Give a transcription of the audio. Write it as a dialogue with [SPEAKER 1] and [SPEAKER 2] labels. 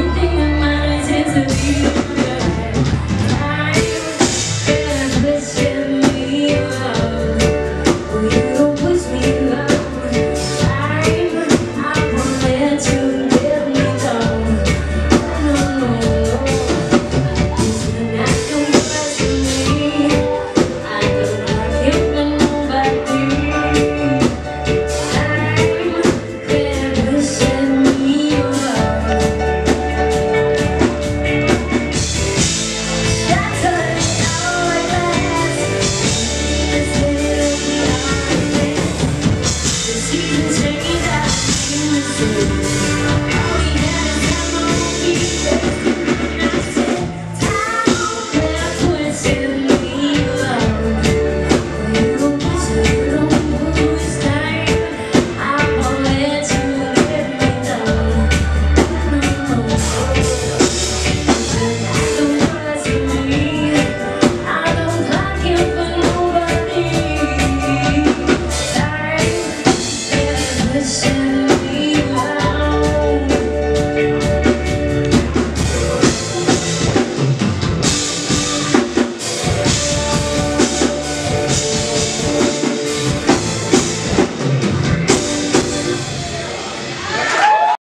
[SPEAKER 1] Entendeu? listen